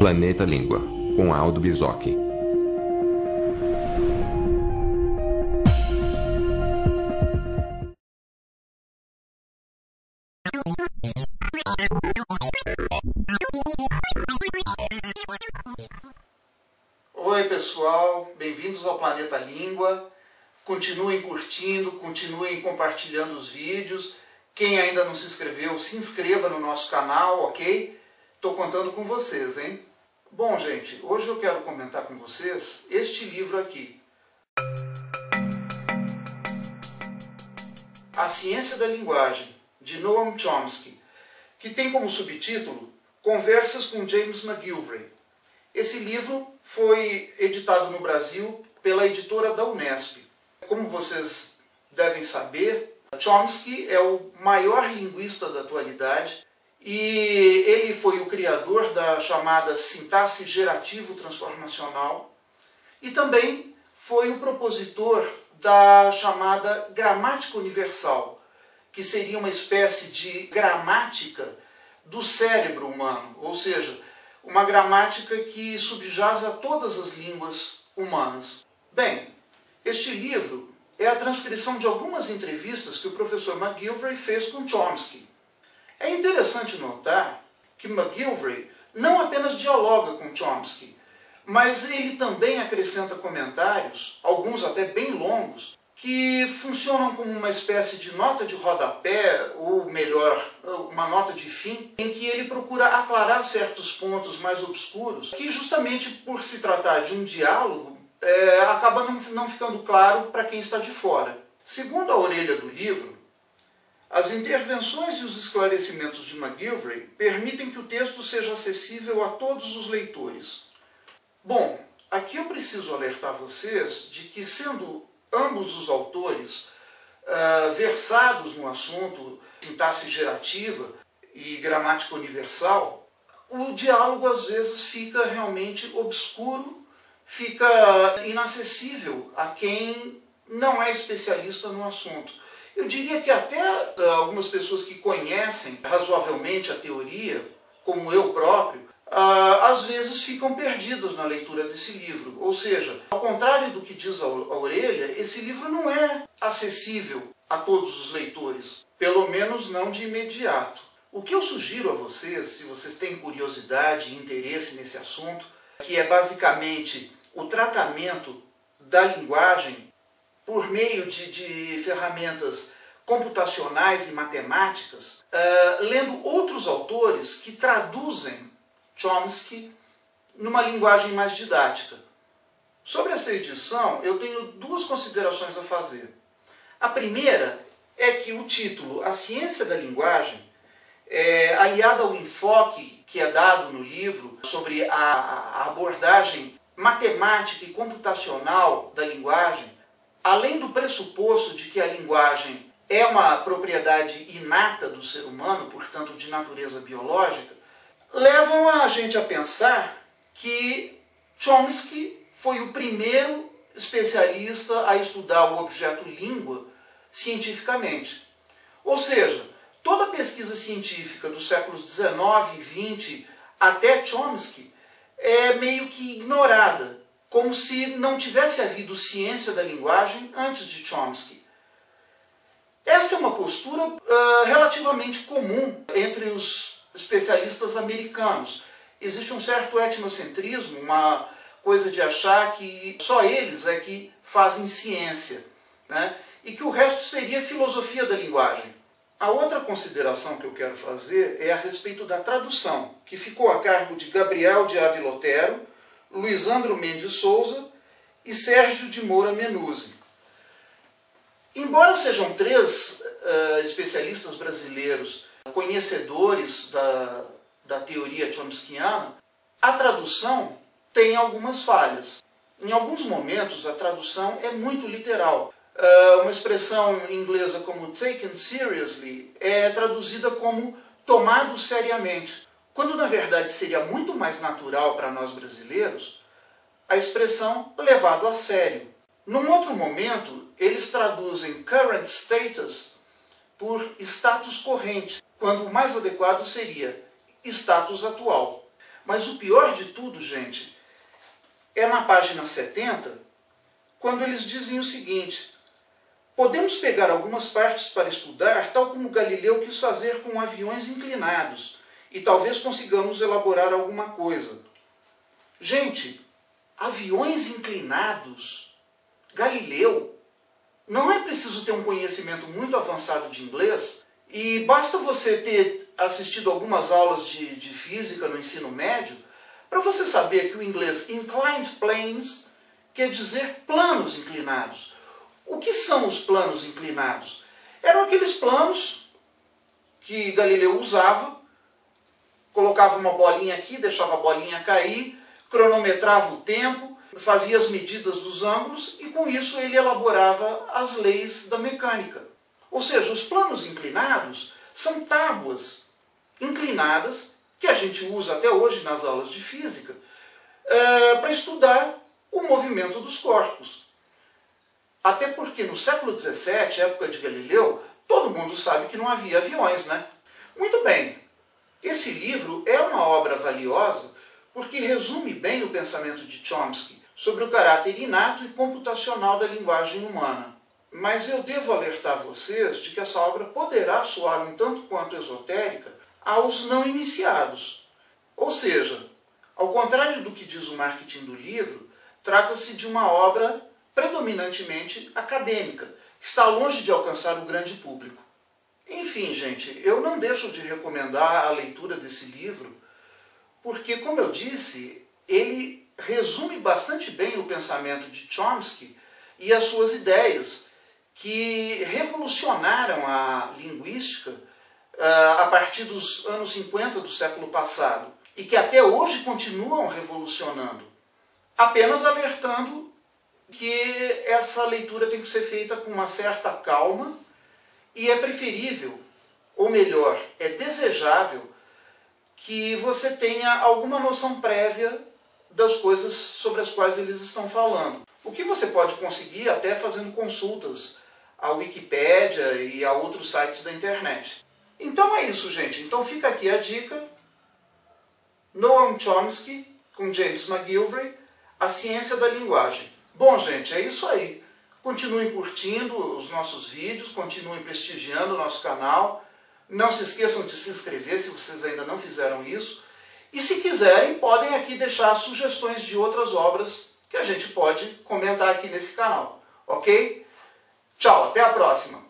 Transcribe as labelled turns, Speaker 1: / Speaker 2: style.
Speaker 1: Planeta Língua, com Aldo Bizocchi.
Speaker 2: Oi pessoal, bem-vindos ao Planeta Língua. Continuem curtindo, continuem compartilhando os vídeos. Quem ainda não se inscreveu, se inscreva no nosso canal, ok? Estou contando com vocês, hein? Bom, gente, hoje eu quero comentar com vocês este livro aqui. A Ciência da Linguagem, de Noam Chomsky, que tem como subtítulo Conversas com James McGilvray. Esse livro foi editado no Brasil pela editora da Unesp. Como vocês devem saber, Chomsky é o maior linguista da atualidade e ele foi o criador da chamada sintaxe gerativo transformacional e também foi o propositor da chamada gramática universal, que seria uma espécie de gramática do cérebro humano, ou seja, uma gramática que subjaz a todas as línguas humanas. Bem, este livro é a transcrição de algumas entrevistas que o professor McGilvray fez com Chomsky. É interessante notar que McGilvray não apenas dialoga com Chomsky, mas ele também acrescenta comentários, alguns até bem longos, que funcionam como uma espécie de nota de rodapé, ou melhor, uma nota de fim, em que ele procura aclarar certos pontos mais obscuros, que justamente por se tratar de um diálogo, é, acaba não, não ficando claro para quem está de fora. Segundo a orelha do livro, as intervenções e os esclarecimentos de McGilvray permitem que o texto seja acessível a todos os leitores. Bom, aqui eu preciso alertar vocês de que, sendo ambos os autores uh, versados no assunto sintaxe gerativa e gramática universal, o diálogo às vezes fica realmente obscuro, fica inacessível a quem não é especialista no assunto. Eu diria que até uh, algumas pessoas que conhecem razoavelmente a teoria, como eu próprio, uh, às vezes ficam perdidas na leitura desse livro. Ou seja, ao contrário do que diz a, a orelha, esse livro não é acessível a todos os leitores, pelo menos não de imediato. O que eu sugiro a vocês, se vocês têm curiosidade e interesse nesse assunto, que é basicamente o tratamento da linguagem por meio de, de ferramentas computacionais e matemáticas, uh, lendo outros autores que traduzem Chomsky numa linguagem mais didática. Sobre essa edição, eu tenho duas considerações a fazer. A primeira é que o título A Ciência da Linguagem, é, aliado ao enfoque que é dado no livro sobre a, a abordagem matemática e computacional da linguagem, além do pressuposto de que a linguagem é uma propriedade inata do ser humano, portanto de natureza biológica, levam a gente a pensar que Chomsky foi o primeiro especialista a estudar o objeto língua cientificamente. Ou seja, toda a pesquisa científica dos séculos 19 e 20 até Chomsky é meio que ignorada, como se não tivesse havido ciência da linguagem antes de Chomsky. Essa é uma postura uh, relativamente comum entre os especialistas americanos. Existe um certo etnocentrismo, uma coisa de achar que só eles é que fazem ciência, né? e que o resto seria filosofia da linguagem. A outra consideração que eu quero fazer é a respeito da tradução, que ficou a cargo de Gabriel de Avilotero, Luizandro Mendes Souza e Sérgio de Moura Menuzzi. Embora sejam três uh, especialistas brasileiros conhecedores da, da teoria chomskiana, a tradução tem algumas falhas. Em alguns momentos a tradução é muito literal. Uh, uma expressão inglesa como taken seriously é traduzida como tomado seriamente, quando na verdade seria muito mais natural para nós brasileiros a expressão levado a sério. Num outro momento, eles traduzem current status por status corrente, quando o mais adequado seria status atual. Mas o pior de tudo, gente, é na página 70, quando eles dizem o seguinte: Podemos pegar algumas partes para estudar, tal como Galileu quis fazer com aviões inclinados, e talvez consigamos elaborar alguma coisa. Gente, aviões inclinados, Galileu, não é preciso ter um conhecimento muito avançado de inglês, e basta você ter assistido algumas aulas de, de física no ensino médio para você saber que o inglês inclined planes quer dizer planos inclinados. O que são os planos inclinados? Eram aqueles planos que Galileu usava, colocava uma bolinha aqui, deixava a bolinha cair, cronometrava o tempo, fazia as medidas dos ângulos e com isso ele elaborava as leis da mecânica. Ou seja, os planos inclinados são tábuas inclinadas que a gente usa até hoje nas aulas de física é, para estudar o movimento dos corpos. Até porque no século XVII, época de Galileu, todo mundo sabe que não havia aviões, né? Muito bem, esse livro é uma obra valiosa porque resume bem o pensamento de Chomsky sobre o caráter inato e computacional da linguagem humana. Mas eu devo alertar vocês de que essa obra poderá soar um tanto quanto esotérica aos não iniciados. Ou seja, ao contrário do que diz o marketing do livro, trata-se de uma obra predominantemente acadêmica, que está longe de alcançar o grande público. Enfim, gente, eu não deixo de recomendar a leitura desse livro, porque, como eu disse, ele resume bastante bem o pensamento de Chomsky e as suas ideias, que revolucionaram a linguística uh, a partir dos anos 50 do século passado e que até hoje continuam revolucionando, apenas alertando que essa leitura tem que ser feita com uma certa calma e é preferível, ou melhor, é desejável que você tenha alguma noção prévia das coisas sobre as quais eles estão falando. O que você pode conseguir até fazendo consultas à Wikipédia e a outros sites da internet. Então é isso, gente. Então fica aqui a dica. Noam Chomsky, com James McGilvray, A Ciência da Linguagem. Bom, gente, é isso aí. Continuem curtindo os nossos vídeos, continuem prestigiando o nosso canal. Não se esqueçam de se inscrever se vocês ainda não fizeram isso. E se quiserem, podem aqui deixar sugestões de outras obras que a gente pode comentar aqui nesse canal. Ok? Tchau, até a próxima!